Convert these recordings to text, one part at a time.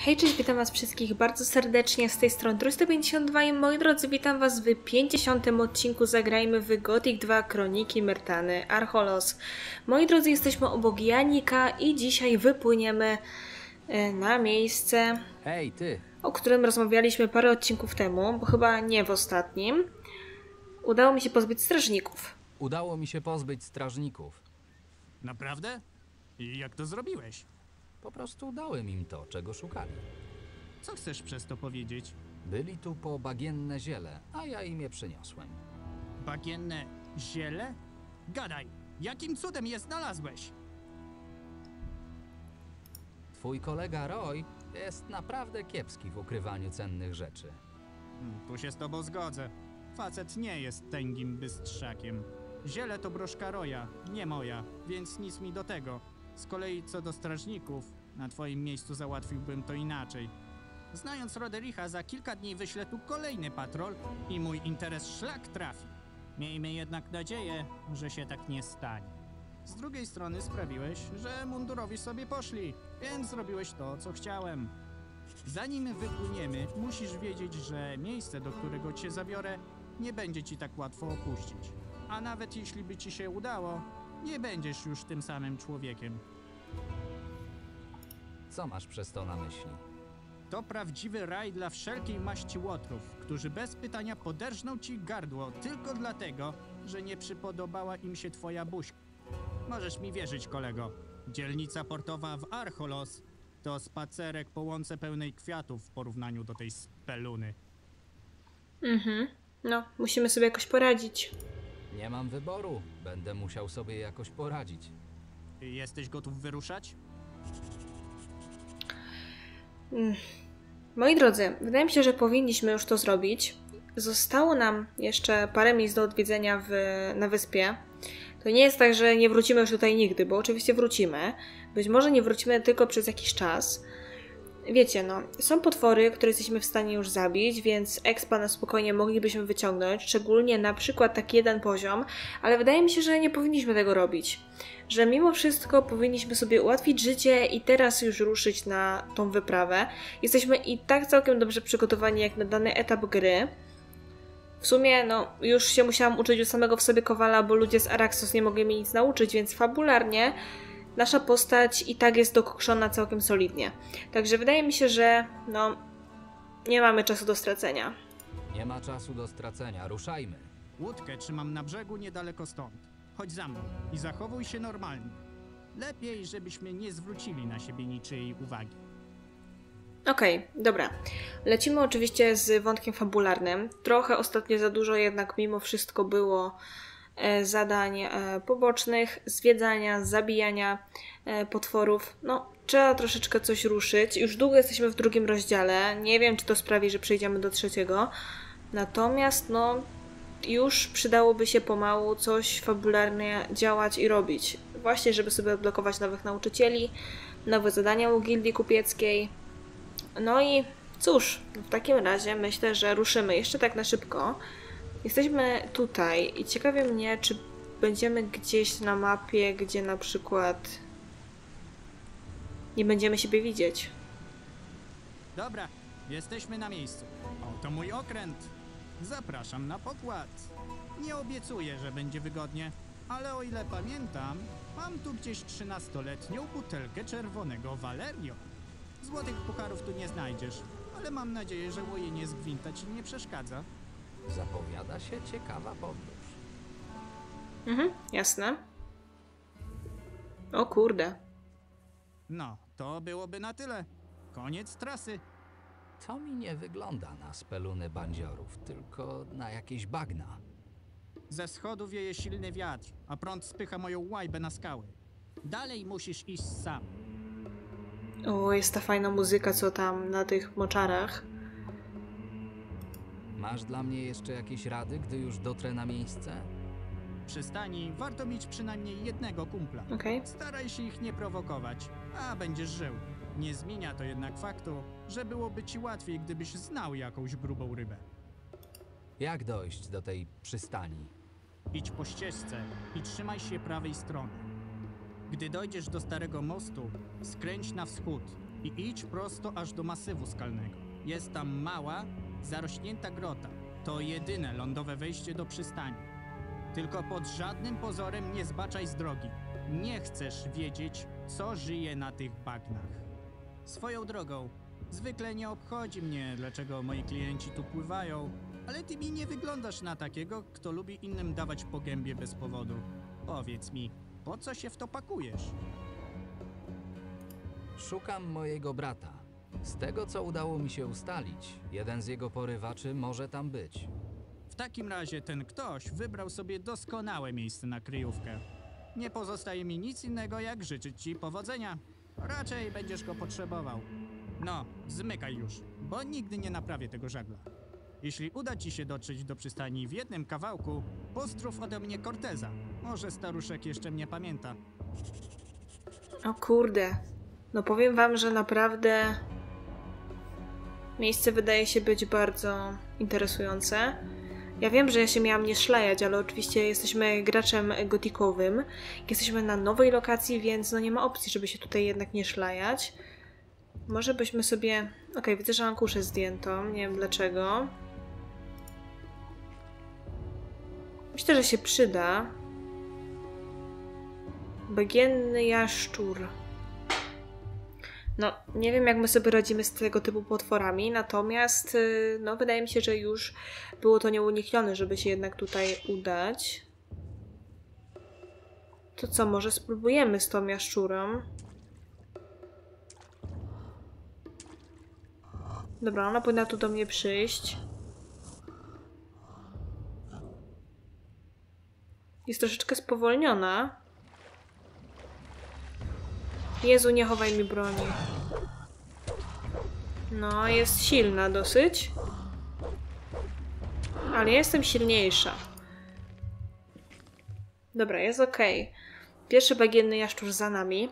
Hej, cześć, witam was wszystkich bardzo serdecznie, z tej strony 352 i moi drodzy, witam was w 50. odcinku Zagrajmy w Gothic 2 Kroniki Myrtany Archolos. Moi drodzy, jesteśmy obok Janika i dzisiaj wypłyniemy e, na miejsce, Hej, ty! o którym rozmawialiśmy parę odcinków temu, bo chyba nie w ostatnim. Udało mi się pozbyć strażników. Udało mi się pozbyć strażników. Naprawdę? I jak to zrobiłeś? Po prostu dałem im to, czego szukali. Co chcesz przez to powiedzieć? Byli tu po bagienne ziele, a ja im je przyniosłem. Bagienne ziele? Gadaj, jakim cudem je znalazłeś? Twój kolega Roy jest naprawdę kiepski w ukrywaniu cennych rzeczy. Hmm, Tu się z tobą zgodzę. Facet nie jest tęgim bystrzakiem. Ziele to broszka Roja, nie moja, więc nic mi do tego. Z kolei co do strażników, na twoim miejscu załatwiłbym to inaczej. Znając Rodericha, za kilka dni wyślę tu kolejny patrol i mój interes szlak trafi. Miejmy jednak nadzieję, że się tak nie stanie. Z drugiej strony sprawiłeś, że mundurowi sobie poszli, więc zrobiłeś to, co chciałem. Zanim wypłyniemy, musisz wiedzieć, że miejsce, do którego cię zabiorę, nie będzie ci tak łatwo opuścić. A nawet jeśli by ci się udało, nie będziesz już tym samym człowiekiem. Co masz przez to na myśli? To prawdziwy raj dla wszelkiej maści łotrów, którzy bez pytania poderżną ci gardło tylko dlatego, że nie przypodobała im się twoja buźka. Możesz mi wierzyć, kolego. Dzielnica portowa w Archolos to spacerek po łące pełnej kwiatów w porównaniu do tej speluny. Mhm. No, musimy sobie jakoś poradzić. Nie mam wyboru. Będę musiał sobie jakoś poradzić. Jesteś gotów wyruszać? Moi drodzy, wydaje mi się, że powinniśmy już to zrobić. Zostało nam jeszcze parę miejsc do odwiedzenia w, na wyspie. To nie jest tak, że nie wrócimy już tutaj nigdy, bo oczywiście wrócimy. Być może nie wrócimy tylko przez jakiś czas. Wiecie, no, są potwory, które jesteśmy w stanie już zabić, więc expa na spokojnie moglibyśmy wyciągnąć, szczególnie na przykład taki jeden poziom, ale wydaje mi się, że nie powinniśmy tego robić. Że mimo wszystko powinniśmy sobie ułatwić życie i teraz już ruszyć na tą wyprawę. Jesteśmy i tak całkiem dobrze przygotowani jak na dany etap gry. W sumie, no, już się musiałam uczyć u samego w sobie Kowala, bo ludzie z Araxos nie mogli mi nic nauczyć, więc fabularnie nasza postać i tak jest dokokszona całkiem solidnie. Także wydaje mi się, że no, nie mamy czasu do stracenia. Nie ma czasu do stracenia. Ruszajmy. Łódkę trzymam na brzegu niedaleko stąd. Chodź za mną i zachowuj się normalnie. Lepiej, żebyśmy nie zwrócili na siebie niczyjej uwagi. Okej, dobra. Lecimy oczywiście z wątkiem fabularnym. Trochę ostatnio za dużo jednak mimo wszystko było zadań e, pobocznych, zwiedzania, zabijania e, potworów. No, trzeba troszeczkę coś ruszyć. Już długo jesteśmy w drugim rozdziale. Nie wiem, czy to sprawi, że przejdziemy do trzeciego. Natomiast, no, już przydałoby się pomału coś fabularnie działać i robić. Właśnie, żeby sobie odblokować nowych nauczycieli, nowe zadania u gildii kupieckiej. No i cóż, w takim razie myślę, że ruszymy jeszcze tak na szybko. Jesteśmy tutaj i ciekawi mnie, czy będziemy gdzieś na mapie, gdzie na przykład nie będziemy siebie widzieć. Dobra, jesteśmy na miejscu. Oto mój okręt. Zapraszam na pokład. Nie obiecuję, że będzie wygodnie, ale o ile pamiętam, mam tu gdzieś 13-letnią butelkę czerwonego Valerio. Złotych pucharów tu nie znajdziesz, ale mam nadzieję, że łojenie z gwinta ci nie przeszkadza. Zapowiada się ciekawa podróż. Mhm, jasne. O kurde. No, to byłoby na tyle. Koniec trasy. To mi nie wygląda na speluny bandziorów, tylko na jakieś bagna. Ze schodu wieje silny wiatr, a prąd spycha moją łajbę na skały. Dalej musisz iść sam. O, jest ta fajna muzyka, co tam na tych moczarach. Masz dla mnie jeszcze jakieś rady, gdy już dotrę na miejsce? Przy stani warto mieć przynajmniej jednego kumpla. Okej. Staraj się ich nie prowokować, a będziesz żył. Nie zmienia to jednak faktu, że byłoby ci łatwiej, gdybyś znał jakąś grubą rybę. Jak dojść do tej przystani? Idź po ścieżce i trzymaj się prawej strony. Gdy dojdziesz do starego mostu, skręć na wschód i i idź prosto aż do masywu skalnego. Jest tam mała, zarośnięta grota. To jedyne lądowe wejście do przystani. Tylko pod żadnym pozorem nie zbaczaj z drogi. Nie chcesz wiedzieć, co żyje na tych bagnach. Swoją drogą, zwykle nie obchodzi mnie, dlaczego moi klienci tu pływają, ale ty mi nie wyglądasz na takiego, kto lubi innym dawać po gębie bez powodu. Powiedz mi, po co się w to pakujesz? Szukam mojego brata. Z tego, co udało mi się ustalić, jeden z jego porywaczy może tam być. W takim razie ten ktoś wybrał sobie doskonałe miejsce na kryjówkę. Nie pozostaje mi nic innego, jak życzyć ci powodzenia. Raczej będziesz go potrzebował. No, zmykaj już, bo nigdy nie naprawię tego żagla. Jeśli uda ci się dotrzeć do przystani w jednym kawałku, pozdrów ode mnie Corteza. Może staruszek jeszcze mnie pamięta. O kurde. No powiem wam, że naprawdę miejsce wydaje się być bardzo interesujące. Ja wiem, że ja się miałam nie szlajać, ale oczywiście jesteśmy graczem gotikowym. Jesteśmy na nowej lokacji, więc no nie ma opcji, żeby się tutaj jednak nie szlajać. Może byśmy sobie... Okej, widzę, że mam kuszę zdjętą. Nie wiem dlaczego. Myślę, że się przyda. Bagienny jaszczur. No, nie wiem, jak my sobie radzimy z tego typu potworami, natomiast y, no, wydaje mi się, że już było to nieuniknione, żeby się jednak tutaj udać. To co, może spróbujemy z tą jaszczurą? Dobra, ona powinna tu do mnie przyjść. Jest troszeczkę spowolniona. Jezu, nie chowaj mi broni. No, jest silna dosyć. Ale ja jestem silniejsza. Dobra, jest ok. Pierwszy bagienny jaszczur za nami.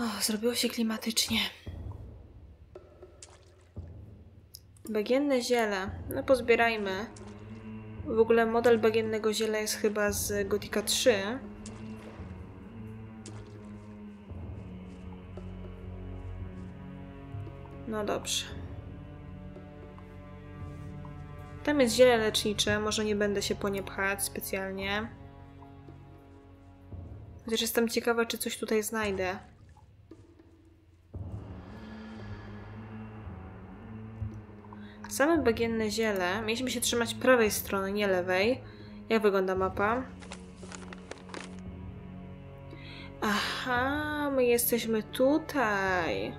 O, zrobiło się klimatycznie. Bagienne ziele. No pozbierajmy. W ogóle model bagiennego ziela jest chyba z Gotika 3. No dobrze. Tam jest ziele lecznicze, może nie będę się po nie pchać specjalnie. Chociaż jestem ciekawa, czy coś tutaj znajdę. Same bagienne ziele. Mieliśmy się trzymać prawej strony, nie lewej. Jak wygląda mapa? Aha, my jesteśmy tutaj.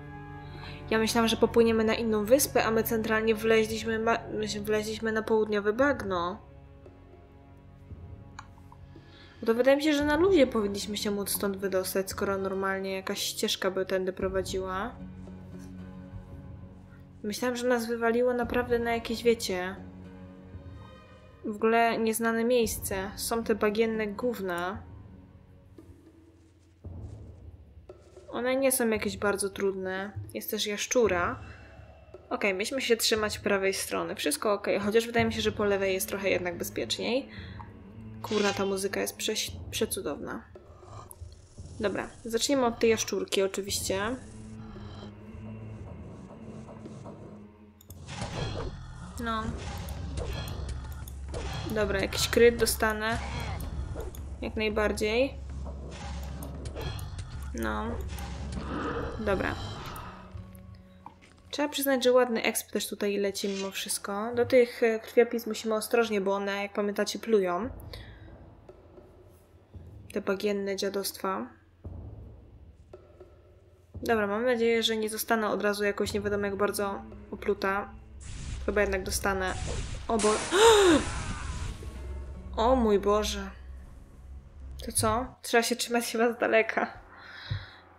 Ja myślałam, że popłyniemy na inną wyspę, a my centralnie wleźliśmy, wleźliśmy na południowe bagno. No to wydaje mi się, że na ludzie powinniśmy się móc stąd wydostać, skoro normalnie jakaś ścieżka by tędy prowadziła. Myślałam, że nas wywaliło naprawdę na jakieś, wiecie... W ogóle nieznane miejsce. Są te bagienne gówna. One nie są jakieś bardzo trudne. Jest też jaszczura. Ok, myśmy się trzymać prawej strony. Wszystko ok, chociaż wydaje mi się, że po lewej jest trochę jednak bezpieczniej. Kurna, ta muzyka jest prze przecudowna. Dobra, zacznijmy od tej jaszczurki oczywiście. No. Dobra, jakiś kryt dostanę. Jak najbardziej. No. Dobra. Trzeba przyznać, że ładny exp też tutaj leci mimo wszystko. Do tych e, krwiopis musimy ostrożnie, bo one, jak pamiętacie, plują. Te bagienne dziadostwa. Dobra, mam nadzieję, że nie zostanę od razu jakoś nie wiadomo jak bardzo opluta. Chyba jednak dostanę. O bo... O mój Boże. To co? Trzeba się trzymać chyba z daleka.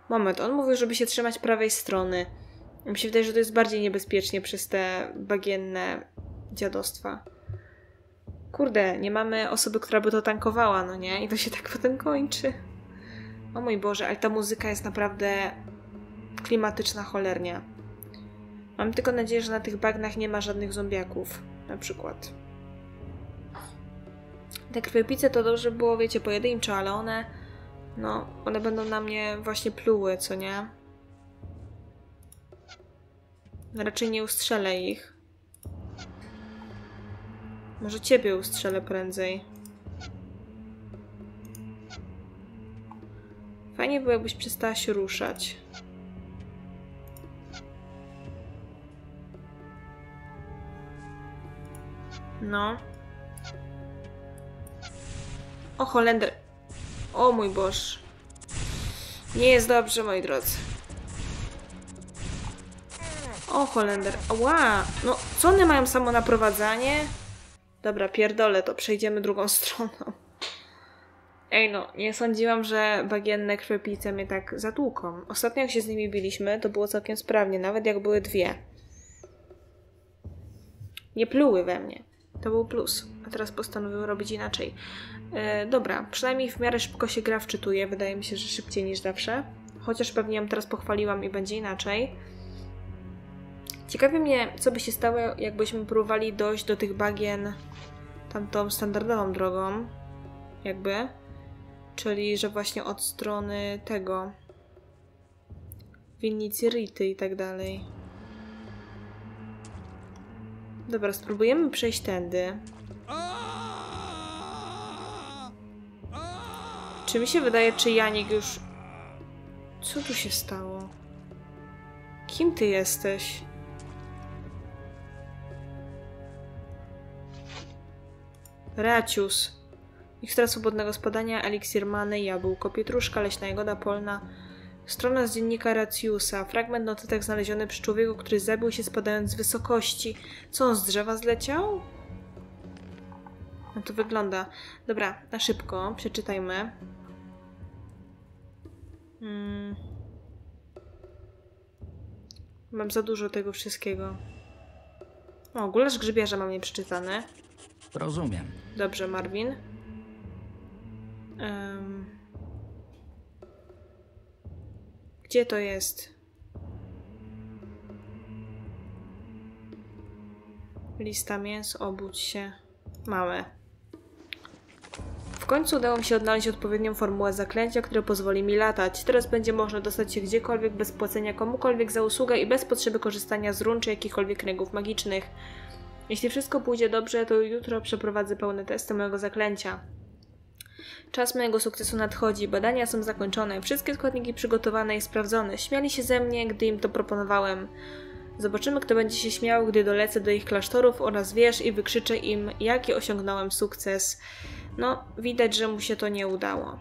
Moment, on mówił, żeby się trzymać prawej strony. Mi się wydaje, że to jest bardziej niebezpiecznie przez te bagienne dziadostwa. Kurde, nie mamy osoby, która by to tankowała, no nie? I to się tak potem kończy. O mój Boże, ale ta muzyka jest naprawdę klimatyczna cholernie. Mam tylko nadzieję, że na tych bagnach nie ma żadnych zombiaków, na przykład. Te krwiopice to dobrze było, wiecie, pojedynczo, ale one No, one będą na mnie właśnie pluły, co nie? Raczej nie ustrzelę ich. Może ciebie ustrzelę prędzej. Fajnie było, jakbyś przestała się ruszać. No. O, Holender. O mój Boż. Nie jest dobrze, moi drodzy. O, Holender. Ła! No, co one mają samo naprowadzanie? Dobra, pierdolę to. Przejdziemy drugą stroną. Ej no, nie sądziłam, że bagienne krwepice mnie tak zatłuką. Ostatnio jak się z nimi biliśmy, to było całkiem sprawnie, nawet jak były dwie. Nie pluły we mnie. To był plus. A teraz postanowił robić inaczej. E, dobra, przynajmniej w miarę szybko się gra wczytuje. Wydaje mi się, że szybciej niż zawsze. Chociaż pewnie ją teraz pochwaliłam i będzie inaczej. Ciekawi mnie, co by się stało, jakbyśmy próbowali dojść do tych bagien tamtą standardową drogą. Jakby. Czyli, że właśnie od strony tego winnicy Rity i tak dalej. Dobra, spróbujemy przejść tędy. Czy mi się wydaje, czy Janik już... Co tu się stało? Kim ty jesteś? Racius. Mikstura swobodnego spadania, eliksir many, jabłko, pietruszka, leśna jagoda polna. Strona z dziennika Raciusa. Fragment notatek znaleziony przy człowieku, który zabił się spadając z wysokości. Co on z drzewa zleciał? No to wygląda. Dobra, na szybko. Przeczytajmy. Hmm. Mam za dużo tego wszystkiego. O, gulasz grzybiarza mam nieprzeczytany. Rozumiem. Dobrze, Marvin. Em. Gdzie to jest? Lista mięs, obudź się. Mamy. W końcu udało mi się odnaleźć odpowiednią formułę zaklęcia, które pozwoli mi latać. Teraz będzie można dostać się gdziekolwiek bez płacenia komukolwiek za usługę i bez potrzeby korzystania z run czy jakichkolwiek kręgów magicznych. Jeśli wszystko pójdzie dobrze, to jutro przeprowadzę pełne testy mojego zaklęcia. Czas mojego sukcesu nadchodzi, badania są zakończone, wszystkie składniki przygotowane i sprawdzone. Śmiali się ze mnie, gdy im to proponowałem. Zobaczymy, kto będzie się śmiał, gdy dolecę do ich klasztorów oraz wież i wykrzyczę im, jaki osiągnąłem sukces. No, widać, że mu się to nie udało.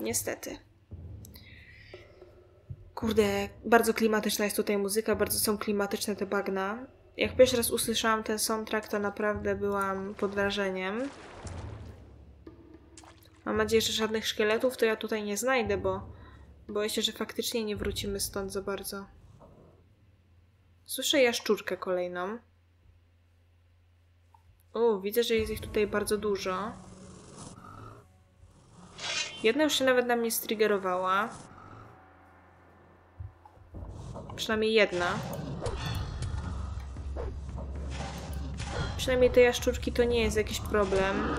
Niestety. Kurde, bardzo klimatyczna jest tutaj muzyka, bardzo są klimatyczne te bagna. Jak pierwszy raz usłyszałam ten soundtrack, to naprawdę byłam pod wrażeniem. Mam nadzieję, że żadnych szkieletów to ja tutaj nie znajdę, bo boję się, że faktycznie nie wrócimy stąd za bardzo. Słyszę jaszczurkę kolejną. O, widzę, że jest ich tutaj bardzo dużo. Jedna już się nawet na mnie striggerowała. Przynajmniej jedna. Przynajmniej te jaszczurki to nie jest jakiś problem.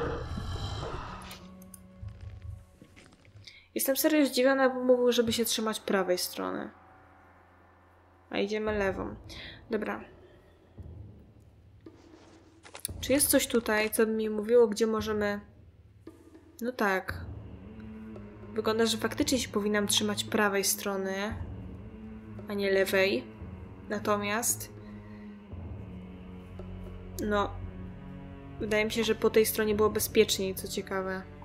Jestem serio zdziwiona, bo mówił, żeby się trzymać prawej strony. A idziemy lewą. Dobra. Czy jest coś tutaj, co by mi mówiło, gdzie możemy... No tak. Wygląda, że faktycznie się powinnam trzymać prawej strony, a nie lewej. Natomiast... No... Wydaje mi się, że po tej stronie było bezpieczniej, co ciekawe.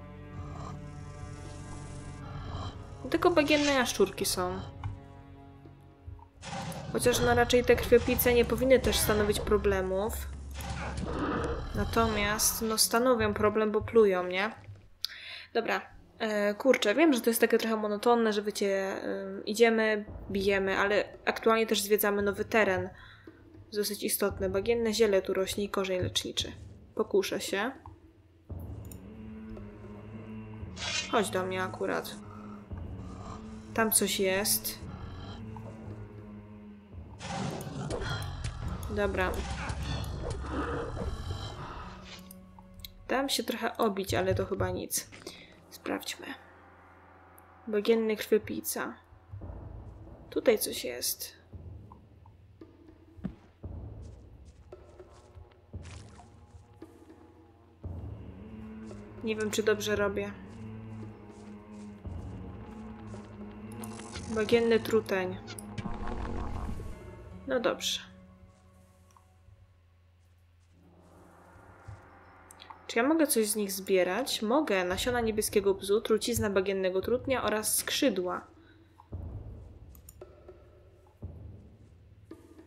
Tylko bagienne jaszczurki są. Chociaż no raczej te krwiopice nie powinny też stanowić problemów. Natomiast no stanowią problem, bo plują, nie? Dobra. E, kurczę, wiem, że to jest takie trochę monotonne, że wiecie, e, idziemy, bijemy, ale aktualnie też zwiedzamy nowy teren. Dosyć istotny. Bagienne ziele tu rośnie i korzeń leczniczy. Pokuszę się. Chodź do mnie akurat. Tam coś jest. Dobra. Dam się trochę obić, ale to chyba nic. Sprawdźmy. Bagienny krwiopijca. Tutaj coś jest. Nie wiem, czy dobrze robię. Bagienny truteń. No dobrze. Czy ja mogę coś z nich zbierać? Mogę. Nasiona niebieskiego bzu, trucizna bagiennego trutnia oraz skrzydła.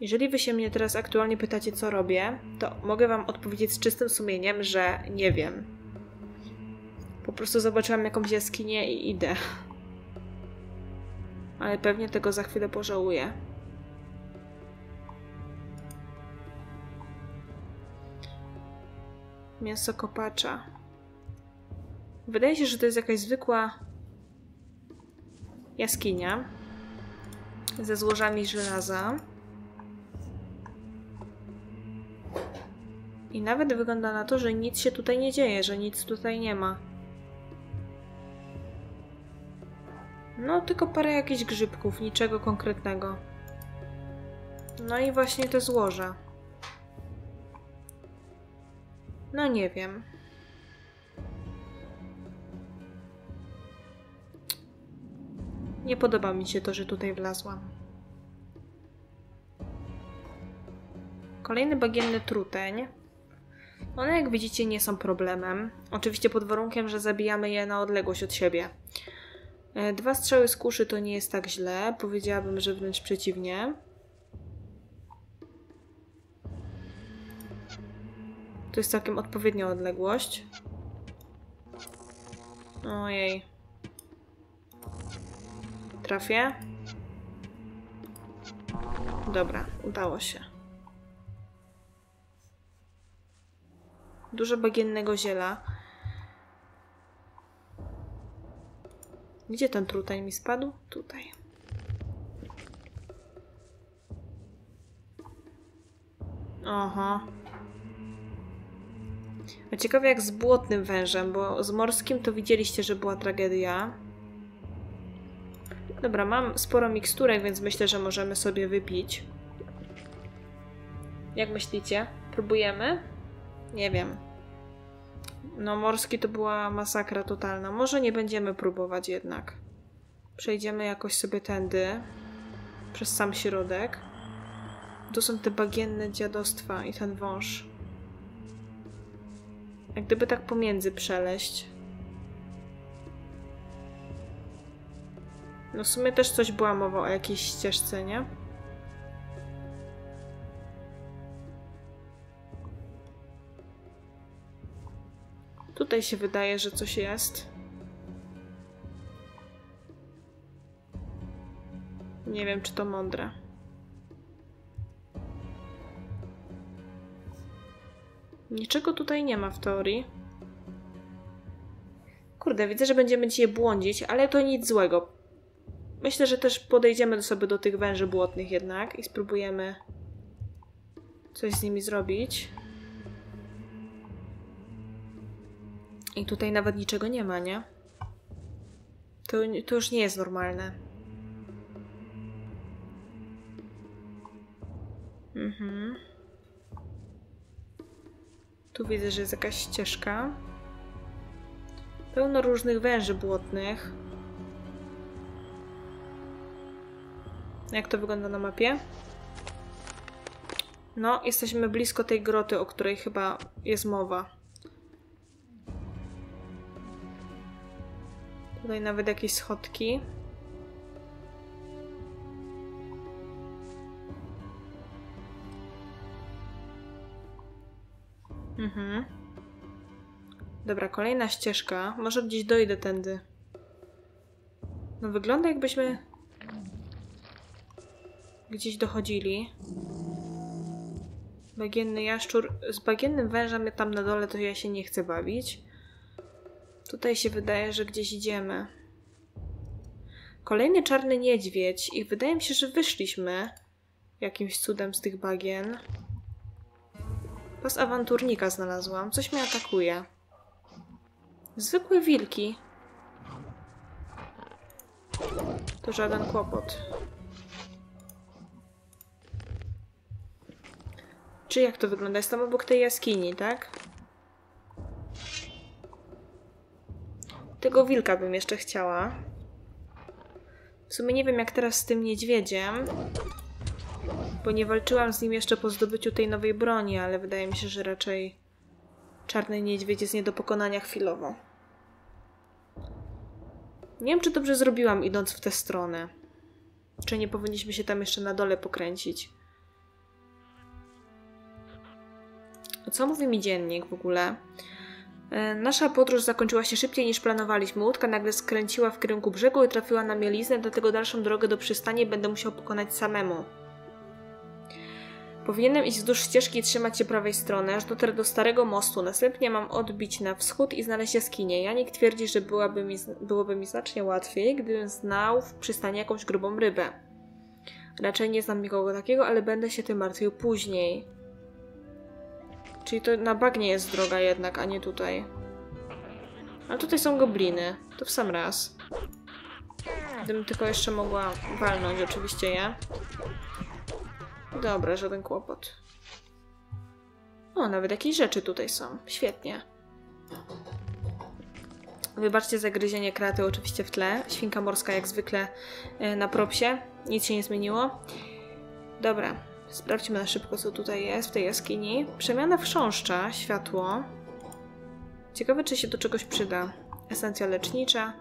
Jeżeli wy się mnie teraz aktualnie pytacie, co robię, to mogę wam odpowiedzieć z czystym sumieniem, że nie wiem. Po prostu zobaczyłam jakąś jaskinię i idę. Ale pewnie tego za chwilę pożałuję. Mięso kopacza. Wydaje się, że to jest jakaś zwykła jaskinia ze złożami żelaza. I nawet wygląda na to, że nic się tutaj nie dzieje, że nic tutaj nie ma. No, tylko parę jakichś grzybków, niczego konkretnego. No i właśnie te złoża. No nie wiem. Nie podoba mi się to, że tutaj wlazłam. Kolejny bagienny truteń. One, jak widzicie, nie są problemem. Oczywiście pod warunkiem, że zabijamy je na odległość od siebie. E, dwa strzały z kuszy to nie jest tak źle. Powiedziałabym, że wręcz przeciwnie. To jest całkiem odpowiednia odległość. Ojej. Trafię? Dobra, udało się. Dużo bagiennego ziela. Gdzie ten trutań mi spadł? Tutaj. Oho. A ciekawe jak z błotnym wężem, bo z morskim to widzieliście, że była tragedia. Dobra, mam sporo miksturek, więc myślę, że możemy sobie wypić. Jak myślicie? Próbujemy? Nie wiem. No, morski to była masakra totalna. Może nie będziemy próbować jednak. Przejdziemy jakoś sobie tędy. Przez sam środek. Tu są te bagienne dziadostwa i ten wąż. Jak gdyby tak pomiędzy przeleść. No w sumie też coś była mowa o jakiejś ścieżce, nie? Tutaj się wydaje, że coś jest. Nie wiem, czy to mądre. Niczego tutaj nie ma w teorii. Kurde, widzę, że będziemy dzisiaj błądzić, ale to nic złego. Myślę, że też podejdziemy sobie do tych węży błotnych jednak i spróbujemy coś z nimi zrobić. I tutaj nawet niczego nie ma, nie? To, to już nie jest normalne. Mhm. Tu widzę, że jest jakaś ścieżka. Pełno różnych węży błotnych. Jak to wygląda na mapie? No, jesteśmy blisko tej groty, o której chyba jest mowa. Tutaj nawet jakieś schodki. Mhm. Dobra, kolejna ścieżka. Może gdzieś dojdę tędy. No wygląda jakbyśmy gdzieś dochodzili. Bagienny jaszczur. Z bagiennym wężem tam na dole to ja się nie chcę bawić. Tutaj się wydaje, że gdzieś idziemy. Kolejny czarny niedźwiedź i wydaje mi się, że wyszliśmy jakimś cudem z tych bagien. Pas awanturnika znalazłam. Coś mnie atakuje. Zwykłe wilki. To żaden kłopot. Czy jak to wygląda? Jest tam obok tej jaskini, tak? Tego wilka bym jeszcze chciała. W sumie nie wiem jak teraz z tym niedźwiedziem. Bo nie walczyłam z nim jeszcze po zdobyciu tej nowej broni, ale wydaje mi się, że raczej czarny niedźwiedź jest nie do pokonania chwilowo. Nie wiem, czy dobrze zrobiłam idąc w tę stronę. Czy nie powinniśmy się tam jeszcze na dole pokręcić. Co mówi mi dziennik w ogóle? E, Nasza podróż zakończyła się szybciej niż planowaliśmy. Łódka nagle skręciła w kierunku brzegu i trafiła na mieliznę, dlatego dalszą drogę do przystani będę musiał pokonać samemu. Powinienem iść wzdłuż ścieżki i trzymać się prawej strony, aż dotrę do starego mostu. Następnie mam odbić na wschód i znaleźć jaskinię. Janik twierdzi, że byłaby mi, byłoby mi znacznie łatwiej, gdybym znał w przystani jakąś grubą rybę. Raczej nie znam nikogo takiego, ale będę się tym martwił później. Czyli to na bagnie jest droga jednak, a nie tutaj. A tutaj są gobliny. To w sam raz. Gdybym tylko jeszcze mogła walnąć oczywiście je. Dobra, żaden kłopot. O, nawet jakieś rzeczy tutaj są. Świetnie. Wybaczcie zagryzienie kraty oczywiście w tle. Świnka morska jak zwykle e, na propsie. Nic się nie zmieniło. Dobra, sprawdźmy na szybko co tutaj jest w tej jaskini. Przemiana chrząszcza, światło. Ciekawe czy się do czegoś przyda. Esencja lecznicza.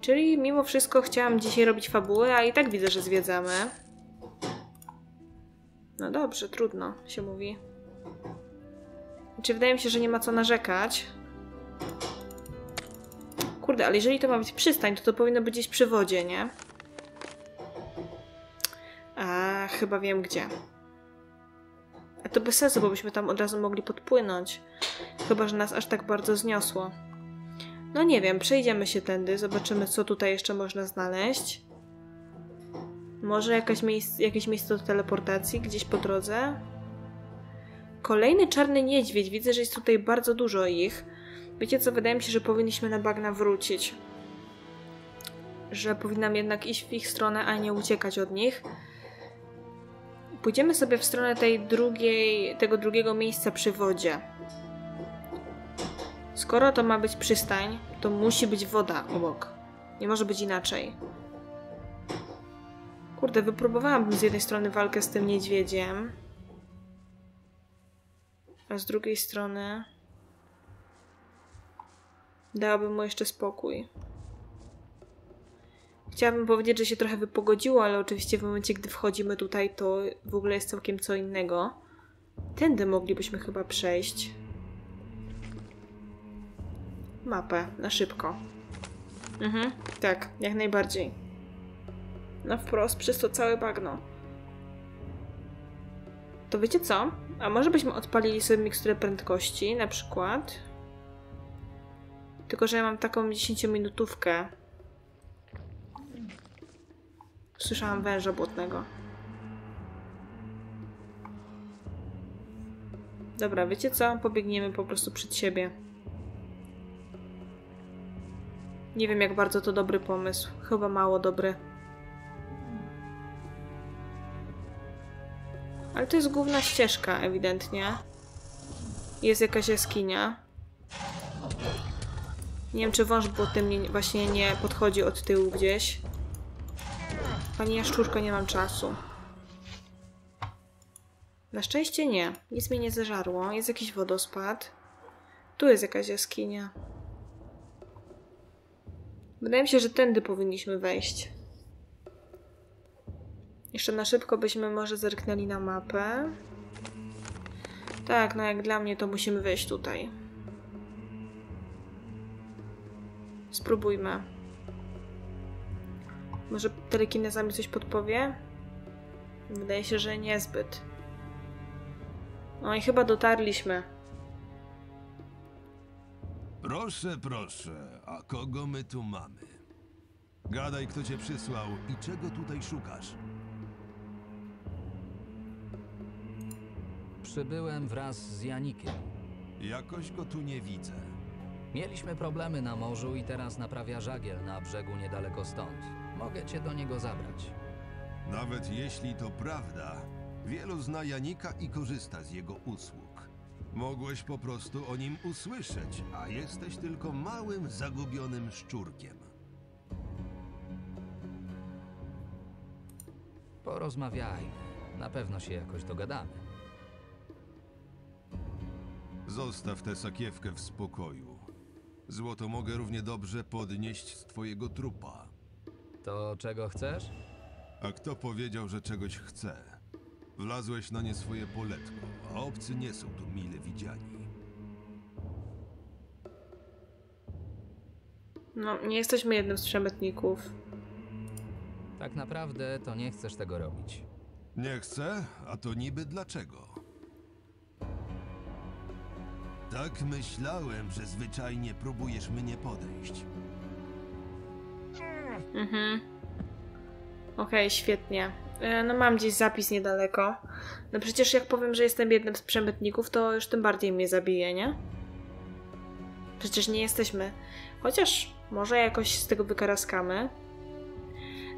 Czyli mimo wszystko chciałam dzisiaj robić fabułę, a i tak widzę, że zwiedzamy. No dobrze, trudno się mówi. Znaczy, wydaje mi się, że nie ma co narzekać. Kurde, ale jeżeli to ma być przystań, to to powinno być gdzieś przy wodzie, nie? A, chyba wiem gdzie. A to bez sensu, bo byśmy tam od razu mogli podpłynąć. Chyba, że nas aż tak bardzo zniosło. No nie wiem, przejdziemy się tędy, zobaczymy co tutaj jeszcze można znaleźć. Może jakaś miejsc, jakieś miejsce do teleportacji gdzieś po drodze? Kolejny czarny niedźwiedź. Widzę, że jest tutaj bardzo dużo ich. Wiecie co? Wydaje mi się, że powinniśmy na bagna wrócić. Że powinnam jednak iść w ich stronę, a nie uciekać od nich. Pójdziemy sobie w stronę tej drugiej, tego drugiego miejsca przy wodzie. Skoro to ma być przystań, to musi być woda obok. Nie może być inaczej. Kurde, wypróbowałabym z jednej strony walkę z tym niedźwiedziem. A z drugiej strony... Dałabym mu jeszcze spokój. Chciałabym powiedzieć, że się trochę wypogodziło, ale oczywiście w momencie, gdy wchodzimy tutaj, to w ogóle jest całkiem co innego. Tędy moglibyśmy chyba przejść. Mapę, na szybko. Mhm, tak, jak najbardziej. Na wprost, przez to całe bagno. To wiecie co? A może byśmy odpalili sobie miksturę prędkości, na przykład. Tylko, że ja mam taką 10-minutówkę. Słyszałam węża błotnego. Dobra, wiecie co? Pobiegniemy po prostu przed siebie. Nie wiem, jak bardzo to dobry pomysł. Chyba mało dobry. Ale to jest główna ścieżka, ewidentnie. Jest jakaś jaskinia. Nie wiem, czy wąż błotny mnie właśnie nie podchodzi od tyłu gdzieś. Pani jaszczurko, nie mam czasu. Na szczęście nie. Nic mnie nie zeżarło. Jest jakiś wodospad. Tu jest jakaś jaskinia. Wydaje mi się, że tędy powinniśmy wejść. Jeszcze na szybko byśmy może zerknęli na mapę. Tak, no jak dla mnie to musimy wejść tutaj. Spróbujmy. Może telekineza mi coś podpowie? Wydaje się, że niezbyt. No i chyba dotarliśmy. Proszę, proszę, a kogo my tu mamy? Gadaj, kto cię przysłał i czego tutaj szukasz. Przybyłem wraz z Janikiem. Jakoś go tu nie widzę. Mieliśmy problemy na morzu i teraz naprawia żagiel na brzegu niedaleko stąd. Mogę cię do niego zabrać. Nawet jeśli to prawda, wielu zna Janika i korzysta z jego usług. Mogłeś po prostu o nim usłyszeć, a jesteś tylko małym, zagubionym szczurkiem. Porozmawiajmy. Na pewno się jakoś dogadamy. Zostaw tę sakiewkę w spokoju. Złoto mogę równie dobrze podnieść z twojego trupa. To czego chcesz? A kto powiedział, że czegoś chce? Wlazłeś na nie swoje poletko, a obcy nie są tu mile widziani. No, nie jesteśmy jednym z przemytników. Tak naprawdę to nie chcesz tego robić. Nie chcę, a to niby dlaczego? Tak myślałem, że zwyczajnie próbujesz mnie podejść. Mhm. Okej, świetnie. E, No mam gdzieś zapis niedaleko. No przecież jak powiem, że jestem jednym z przemytników, to już tym bardziej mnie zabije, nie? Przecież nie jesteśmy. Chociaż może jakoś z tego wykaraskamy.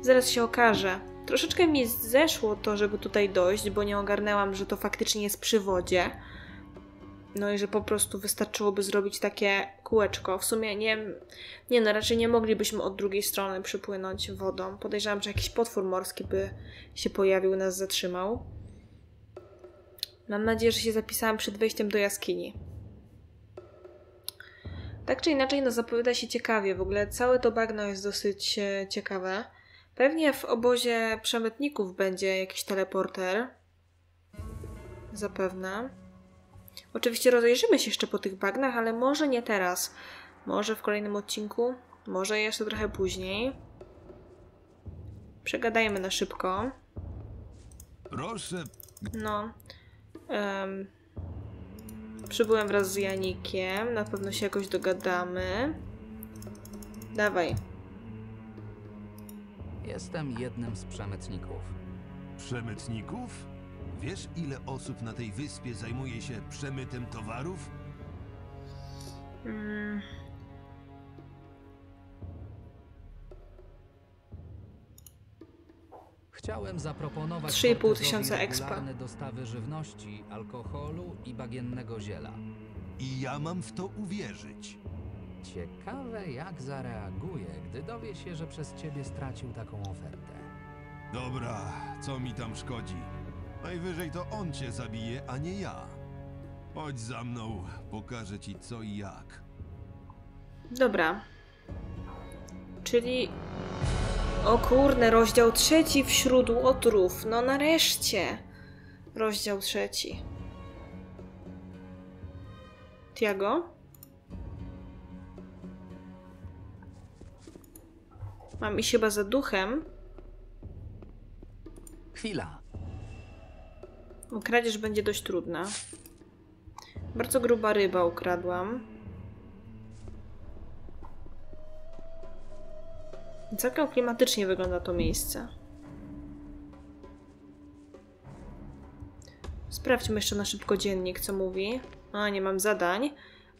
Zaraz się okaże. Troszeczkę mi zeszło to, żeby tutaj dojść, bo nie ogarnęłam, że to faktycznie jest przy wodzie. No i że po prostu wystarczyłoby zrobić takie kółeczko. W sumie nie, nie no, raczej nie moglibyśmy od drugiej strony przypłynąć wodą. Podejrzewam, że jakiś potwór morski by się pojawił, nas zatrzymał. Mam nadzieję, że się zapisałam przed wejściem do jaskini. Tak czy inaczej, no zapowiada się ciekawie. W ogóle całe to bagno jest dosyć e, ciekawe. Pewnie w obozie przemytników będzie jakiś teleporter. Zapewne. Oczywiście rozejrzymy się jeszcze po tych bagnach, ale może nie teraz. Może w kolejnym odcinku, może jeszcze trochę później. Przegadajmy na szybko. Proszę, No. em, przybyłem wraz z Janikiem. Na pewno się jakoś dogadamy. Dawaj. Jestem jednym z przemytników. przemytników? Wiesz, ile osób na tej wyspie zajmuje się przemytem towarów? Mm, Chciałem zaproponować 3,5 Cortezowi tysiąca expa. regularne dostawy żywności, alkoholu i bagiennego ziela. I ja mam w to uwierzyć. Ciekawe jak zareaguje, gdy dowie się, że przez ciebie stracił taką ofertę. Dobra, co mi tam szkodzi? Najwyżej to on cię zabije, a nie ja. Chodź za mną, pokażę ci co i jak. dobra. Czyli. O kurne, rozdział trzeci wśród łotrów. No nareszcie. Rozdział trzeci. Tiago? Mam iść chyba za duchem. Chwila. Kradzież będzie dość trudna. Bardzo gruba ryba ukradłam. Całkiem klimatycznie wygląda to miejsce. Sprawdźmy jeszcze na szybko dziennik, co mówi. A, nie mam zadań.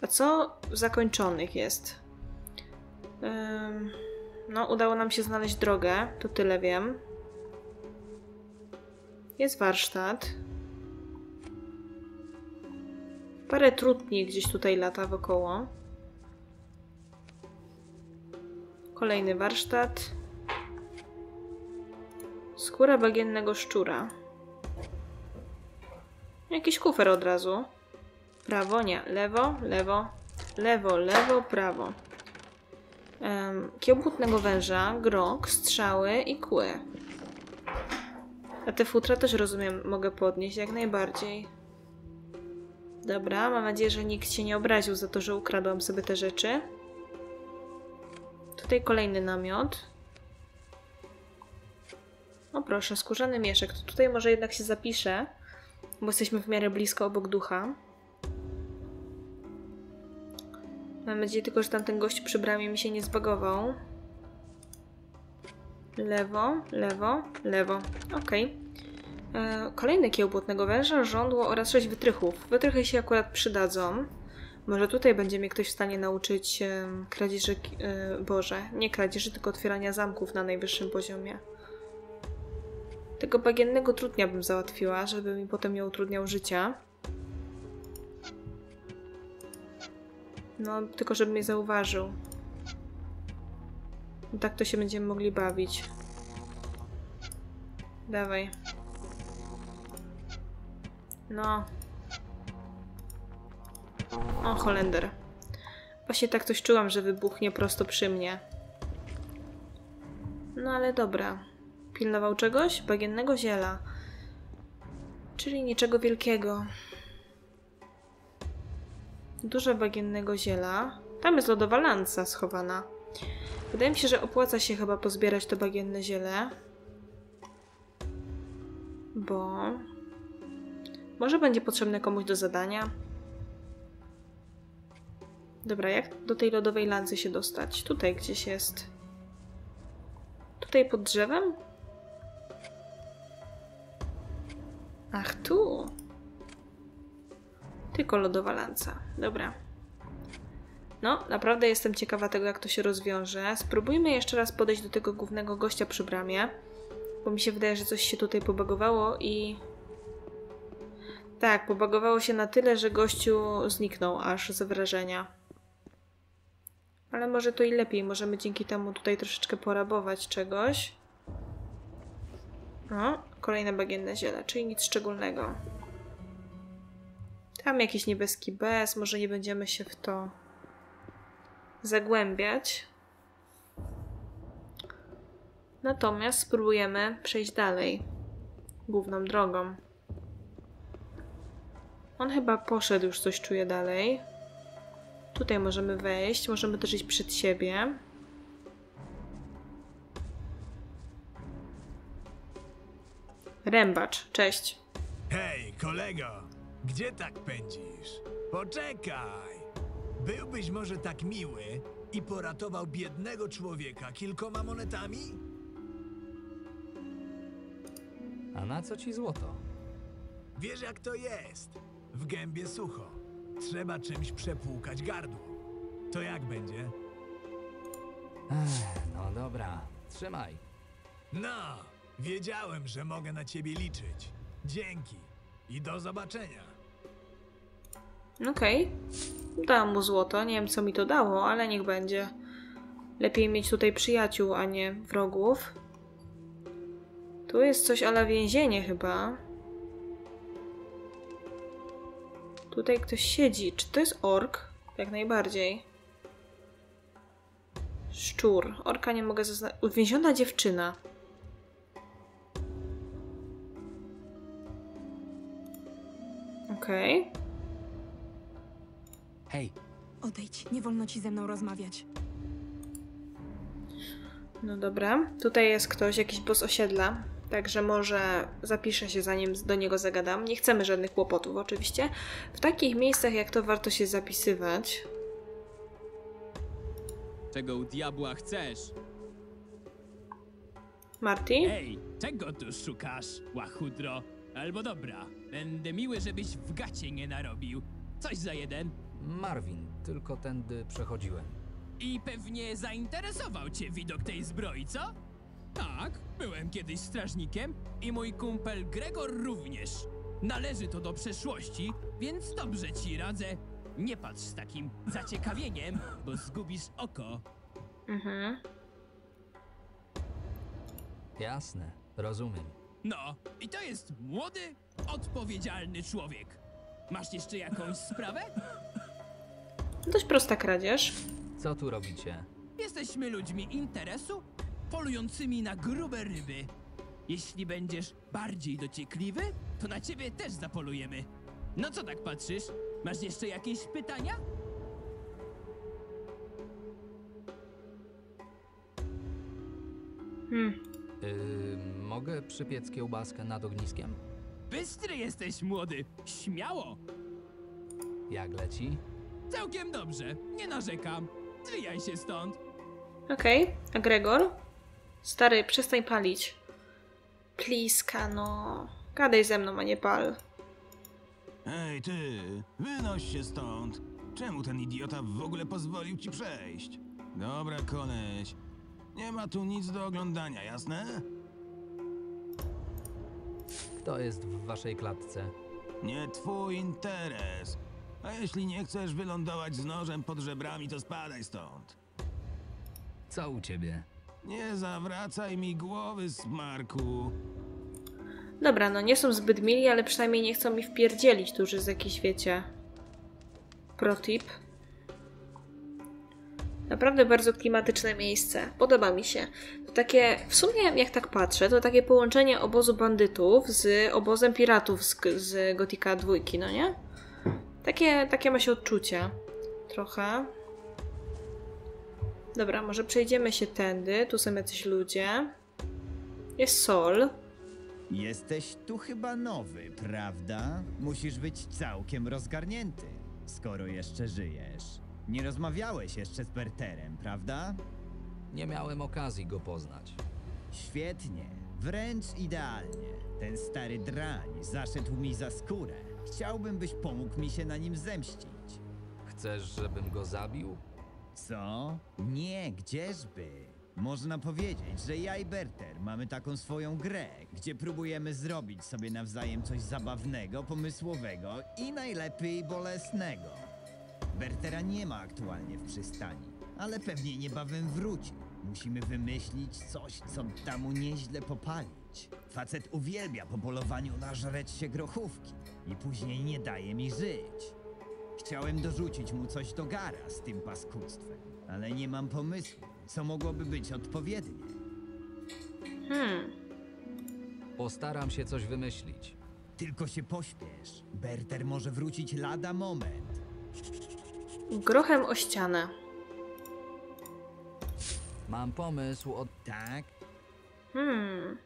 A co zakończonych jest? Ym, no, udało nam się znaleźć drogę, to tyle wiem. Jest warsztat. Parę trutni gdzieś tutaj lata wokoło. Kolejny warsztat. Skóra bagiennego szczura. Jakiś kufer od razu. Prawo, nie. Lewo, lewo, lewo, lewo, prawo. Um, kieł błotnego węża, grok, strzały i kły. A te futra też rozumiem, mogę podnieść jak najbardziej. Dobra, mam nadzieję, że nikt się nie obraził za to, że ukradłam sobie te rzeczy. Tutaj kolejny namiot. O proszę, skórzany mieszek. To tutaj może jednak się zapiszę, bo jesteśmy w miarę blisko obok ducha. Mam nadzieję tylko, że tamten gość przy bramie mi się nie zbagował. Lewo, lewo, lewo. Okej. E, Kolejny kieł węża, żądło oraz sześć wytrychów. Wytrychy się akurat przydadzą. Może tutaj będzie mnie ktoś w stanie nauczyć kradzieży, e, Boże, nie kradzieży, tylko otwierania zamków na najwyższym poziomie. Tego bagiennego trudnia bym załatwiła, żeby mi potem nie utrudniał życia. No, tylko żeby mnie zauważył. Tak to się będziemy mogli bawić. Dawaj. No. O, Holender. Właśnie tak coś czułam, że wybuchnie prosto przy mnie. No ale dobra. Pilnował czegoś? Bagiennego ziela. Czyli niczego wielkiego. Dużo bagiennego ziela. Tam jest lodowa lanca schowana. Wydaje mi się, że opłaca się chyba pozbierać to bagienne ziele. Bo... Może będzie potrzebne komuś do zadania. Dobra, jak do tej lodowej lancy się dostać? Tutaj gdzieś jest. Tutaj pod drzewem? Ach, tu. Tylko lodowa lanca. Dobra. No, naprawdę jestem ciekawa tego, jak to się rozwiąże. Spróbujmy jeszcze raz podejść do tego głównego gościa przy bramie, bo mi się wydaje, że coś się tutaj pobagowało i... Tak, pobagowało się na tyle, że gościu zniknął aż z wrażenia. Ale może to i lepiej, możemy dzięki temu tutaj troszeczkę porabować czegoś. O, kolejne bagienne ziele, czyli nic szczególnego. Tam jakiś niebieski bez, może nie będziemy się w to zagłębiać. Natomiast spróbujemy przejść dalej, główną drogą. On chyba poszedł, już coś czuje dalej. Tutaj możemy wejść, możemy też iść przed siebie. Rębacz, cześć. Hej, kolego, gdzie tak pędzisz? Poczekaj! Byłbyś może tak miły i poratował biednego człowieka kilkoma monetami? A na co ci złoto? Wiesz jak to jest? W gębie sucho. Trzeba czymś przepłukać gardło. To jak będzie? Ech, no dobra, trzymaj. No, wiedziałem, że mogę na ciebie liczyć. Dzięki i do zobaczenia. Okej. Dałam mu złoto. Nie wiem, co mi to dało, ale niech będzie. Lepiej mieć tutaj przyjaciół, a nie wrogów. Tu jest coś ale więzienie chyba. Tutaj ktoś siedzi. Czy to jest ork? Jak najbardziej. Szczur. Orka nie mogę zaznaczyć. Uwięziona dziewczyna. Okej. Hej, Odejdź, nie wolno ci ze mną rozmawiać. No dobra. Tutaj jest ktoś, jakiś boss osiedla. Także może zapiszę się zanim do niego zagadam. Nie chcemy żadnych kłopotów oczywiście. W takich miejscach jak to warto się zapisywać. Czego u diabła chcesz? Marty? Ej, czego tu szukasz, łachudro? Albo dobra, będę miły, żebyś w gacie nie narobił. Coś za jeden. Marvin, tylko tędy przechodziłem. I pewnie zainteresował cię widok tej zbroi, co? Tak, byłem kiedyś strażnikiem i mój kumpel Gregor również. Należy to do przeszłości, więc dobrze ci radzę. Nie patrz z takim zaciekawieniem, bo zgubisz oko. Mhm. Jasne, rozumiem. No, i to jest młody, odpowiedzialny człowiek. Masz jeszcze jakąś sprawę? Dość prosta kradzież. Co tu robicie? Jesteśmy ludźmi interesu, polującymi na grube ryby. Jeśli będziesz bardziej dociekliwy, to na ciebie też zapolujemy. No co tak patrzysz? Masz jeszcze jakieś pytania? Hmm. Yy, mogę przypiec kiełbaskę nad ogniskiem? Bystry jesteś, młody. Śmiało. Jak leci? Całkiem dobrze. Nie narzekam. Zwijaj się stąd. Okej. A Gregor? Stary, przestań palić. Pliska, no. Gadaj ze mną, a nie pal. Ej ty, wynoś się stąd. Czemu ten idiota w ogóle pozwolił ci przejść? Dobra, koleś. Nie ma tu nic do oglądania, jasne? Kto jest w waszej klatce? Nie twój interes. A jeśli nie chcesz wylądować z nożem pod żebrami, to spadaj stąd. Co u ciebie? Nie zawracaj mi głowy, smarku. Dobra, no nie są zbyt mili, ale przynajmniej nie chcą mi wpierdzielić. Tu już jest jakiś, wiecie, protip. Naprawdę bardzo klimatyczne miejsce. Podoba mi się. To takie, w sumie jak tak patrzę, to takie połączenie obozu bandytów z obozem piratów z, z Gotika 2, no nie? Takie, takie ma się odczucie. Trochę. Dobra, może przejdziemy się tędy. Tu są jacyś ludzie. Jest Sol. Jesteś tu chyba nowy, prawda? Musisz być całkiem rozgarnięty, skoro jeszcze żyjesz. Nie rozmawiałeś jeszcze z Berterem, prawda? Nie miałem okazji go poznać. Świetnie, wręcz idealnie. Ten stary drań zaszedł mi za skórę. Chciałbym, byś pomógł mi się na nim zemścić. Chcesz, żebym go zabił? Co? Nie, gdzieżby? Można powiedzieć, że ja i Berter mamy taką swoją grę, gdzie próbujemy zrobić sobie nawzajem coś zabawnego, pomysłowego i najlepiej bolesnego. Bertera nie ma aktualnie w przystani, ale pewnie niebawem wróci. Musimy wymyślić coś, co da mu nieźle popalić. Facet uwielbia po polowaniu nażreć się grochówki i później nie daje mi żyć. Chciałem dorzucić mu coś do gara z tym paskudztwem, ale nie mam pomysłu, co mogłoby być odpowiednie. Hmm. Postaram się coś wymyślić. Tylko się pośpiesz. Berter może wrócić lada moment. Grochem o ścianę. Mam pomysł od... Tak? Hmm.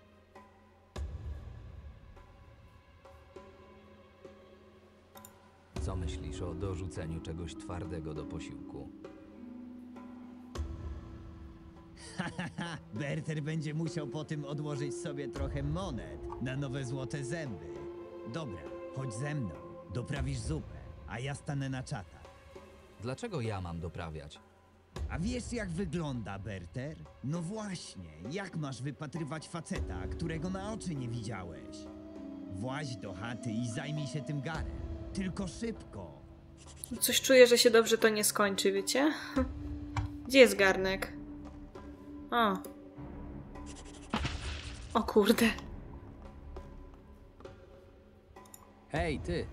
Co myślisz o dorzuceniu czegoś twardego do posiłku? Haha, Berter będzie musiał po tym odłożyć sobie trochę monet na nowe złote zęby. Dobra, chodź ze mną. Doprawisz zupę, a ja stanę na czata. Dlaczego ja mam doprawiać? A wiesz jak wygląda Berter? No właśnie, jak masz wypatrywać faceta, którego na oczy nie widziałeś? Właź do chaty i zajmij się tym garem. Tylko szybko. Coś czuję, że się dobrze to nie skończy, wiecie? Gdzie jest garnek? O. O kurde. Hej, ty!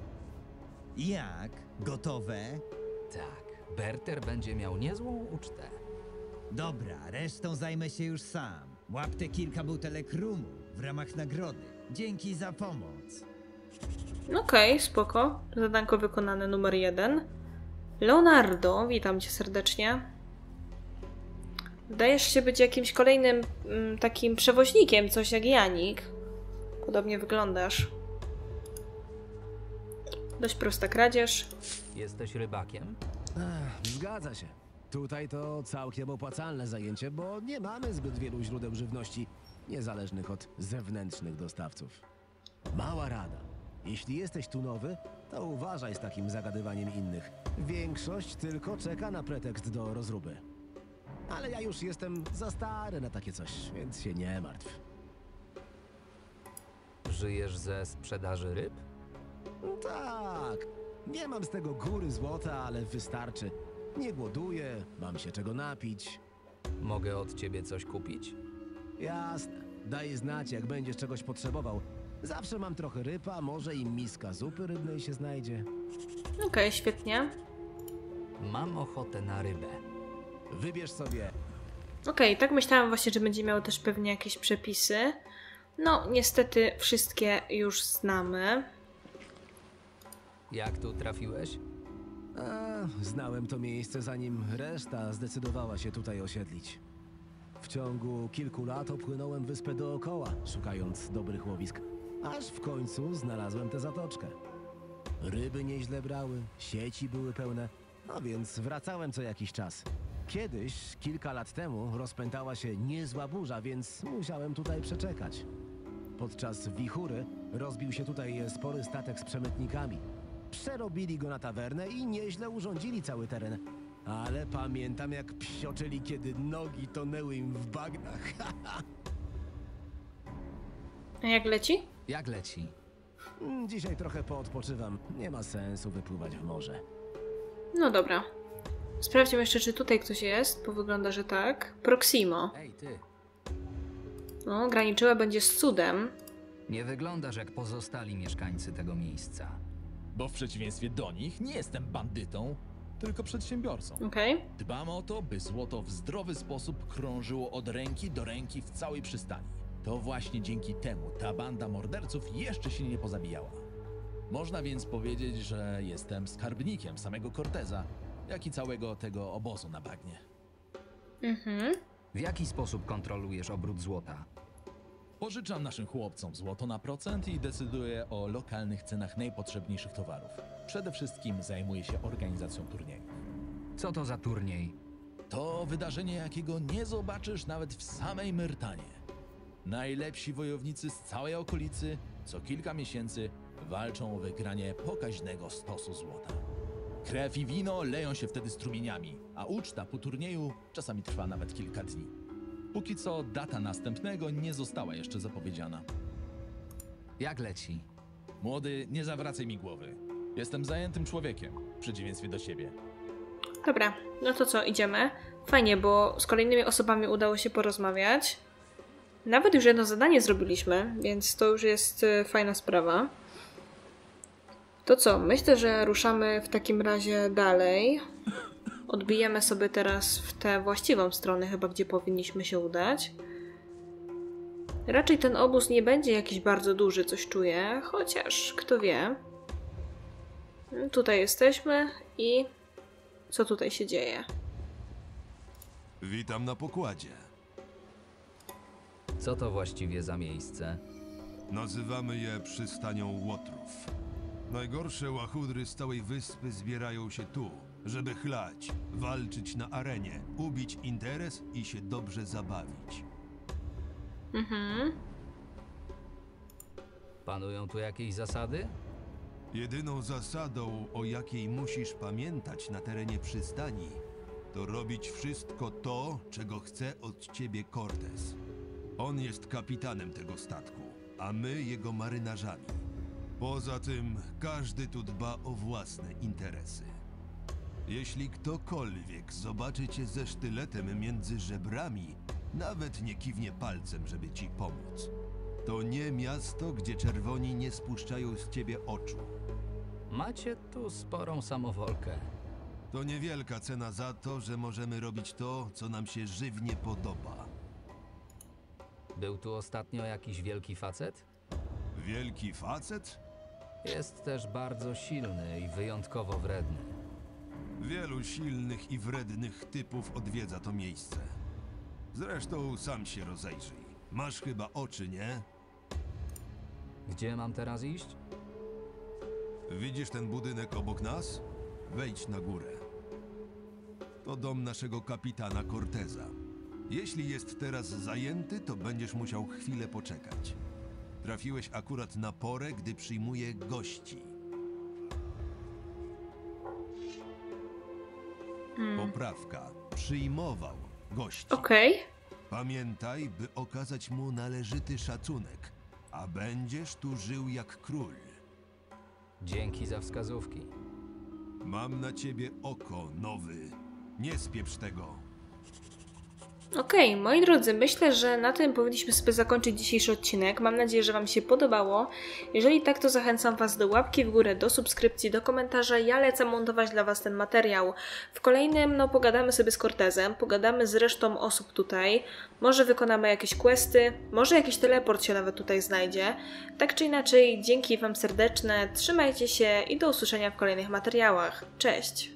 Jak? Gotowe? Tak, Berter będzie miał niezłą ucztę. Dobra, resztą zajmę się już sam. Łap te kilka butelek rumu w ramach nagrody. Dzięki za pomoc. Okej, spoko. Zadanko wykonane numer jeden. Leonardo, witam cię serdecznie. Wydajesz się być jakimś kolejnym mm, takim przewoźnikiem, coś jak Janik. Podobnie wyglądasz. Dość prosta kradzież. Jesteś rybakiem? Ech, zgadza się. Tutaj to całkiem opłacalne zajęcie, bo nie mamy zbyt wielu źródeł żywności niezależnych od zewnętrznych dostawców. Mała rada. Jeśli jesteś tu nowy, to uważaj z takim zagadywaniem innych. Większość tylko czeka na pretekst do rozruby. Ale ja już jestem za stary na takie coś, więc się nie martw. Żyjesz ze sprzedaży ryb? Tak, nie mam z tego góry złota, ale wystarczy. Nie głoduję, mam się czego napić. Mogę od ciebie coś kupić? Jasne, daj znać, jak będziesz czegoś potrzebował. Zawsze mam trochę ryba, może i miska zupy rybnej się znajdzie. Okej, świetnie. Mam ochotę na rybę. Wybierz sobie. Okej, tak myślałam właśnie, że będzie miało też pewnie jakieś przepisy. No, niestety wszystkie już znamy. Jak tu trafiłeś? A, znałem to miejsce, zanim reszta zdecydowała się tutaj osiedlić. W ciągu kilku lat opłynąłem wyspę dookoła, szukając dobrych łowisk. Aż w końcu znalazłem tę zatoczkę. Ryby nieźle brały, sieci były pełne, no więc wracałem co jakiś czas. Kiedyś, kilka lat temu, rozpętała się niezła burza, więc musiałem tutaj przeczekać. Podczas wichury rozbił się tutaj spory statek z przemytnikami. przerobili go na tawernę i nieźle urządzili cały teren. Ale pamiętam, jak psioczyli, kiedy nogi tonęły im w bagnach. A jak leci? Jak leci? Mm, Dzisiaj trochę poodpoczywam. Nie ma sensu wypływać w morze. No dobra. Sprawdźmy jeszcze, czy tutaj ktoś jest, bo wygląda, że tak. Proximo. Ej, ty. No, graniczyła będzie z cudem. Nie wyglądasz jak pozostali mieszkańcy tego miejsca. Bo w przeciwieństwie do nich nie jestem bandytą, tylko przedsiębiorcą. Okej. Dbam o to, by złoto w zdrowy sposób krążyło od ręki do ręki w całej przystani. To właśnie dzięki temu ta banda morderców jeszcze się nie pozabijała. Można więc powiedzieć, że jestem skarbnikiem samego Corteza, jak i całego tego obozu na bagnie. Mhm. W jaki sposób kontrolujesz obrót złota? Pożyczam naszym chłopcom złoto na procent i decyduję o lokalnych cenach najpotrzebniejszych towarów. Przede wszystkim zajmuję się organizacją turniejów. Co to za turniej? To wydarzenie, jakiego nie zobaczysz nawet w samej Myrtanie. Najlepsi wojownicy z całej okolicy co kilka miesięcy walczą o wygranie pokaźnego stosu złota. Krew i wino leją się wtedy strumieniami, a uczta po turnieju czasami trwa nawet kilka dni. Póki co data następnego nie została jeszcze zapowiedziana. Jak leci? Młody, nie zawracaj mi głowy. Jestem zajętym człowiekiem, w przeciwieństwie do siebie. Dobra, no to co, idziemy? Fajnie, bo z kolejnymi osobami udało się porozmawiać. Nawet już jedno zadanie zrobiliśmy, więc to już jest y, fajna sprawa. To co, myślę, że ruszamy w takim razie dalej. Odbijemy sobie teraz w tę właściwą stronę, chyba gdzie powinniśmy się udać. Raczej ten obóz nie będzie jakiś bardzo duży, coś czuję, chociaż kto wie. Tutaj jesteśmy i co tutaj się dzieje? Witam na pokładzie. Co to właściwie za miejsce? Nazywamy je przystanią Łotrów. Najgorsze łachudry z całej wyspy zbierają się tu, żeby chlać, walczyć na arenie, ubić interes i się dobrze zabawić. Mhm. Panują tu jakieś zasady? Jedyną zasadą, o jakiej musisz pamiętać na terenie przystani, to robić wszystko to, czego chce od ciebie Cortez. On jest kapitanem tego statku, a my jego marynarzami. Poza tym, każdy tu dba o własne interesy. Jeśli ktokolwiek zobaczy cię ze sztyletem między żebrami, nawet nie kiwnie palcem, żeby ci pomóc. To nie miasto, gdzie czerwoni nie spuszczają z ciebie oczu. Macie tu sporą samowolkę. To niewielka cena za to, że możemy robić to, co nam się żywnie podoba. Był tu ostatnio jakiś wielki facet? Wielki facet? Jest też bardzo silny i wyjątkowo wredny. Wielu silnych i wrednych typów odwiedza to miejsce. Zresztą sam się rozejrzyj. Masz chyba oczy, nie? Gdzie mam teraz iść? Widzisz ten budynek obok nas? Wejdź na górę. To dom naszego kapitana Corteza. Jeśli jest teraz zajęty, to będziesz musiał chwilę poczekać. Trafiłeś akurat na porę, gdy przyjmuje gości. Poprawka. Przyjmował gości. Okej. Pamiętaj, by okazać mu należyty szacunek, a będziesz tu żył jak król. Dzięki za wskazówki. Mam na ciebie oko, nowy. Nie spieprz tego. Okej, moi drodzy, myślę, że na tym powinniśmy sobie zakończyć dzisiejszy odcinek. Mam nadzieję, że Wam się podobało. Jeżeli tak, to zachęcam Was do łapki w górę, do subskrypcji, do komentarza. Ja lecę montować dla Was ten materiał. W kolejnym, no, pogadamy sobie z Cortezem, pogadamy z resztą osób tutaj. Może wykonamy jakieś questy, może jakiś teleport się nawet tutaj znajdzie. Tak czy inaczej, dzięki Wam serdeczne, trzymajcie się i do usłyszenia w kolejnych materiałach. Cześć!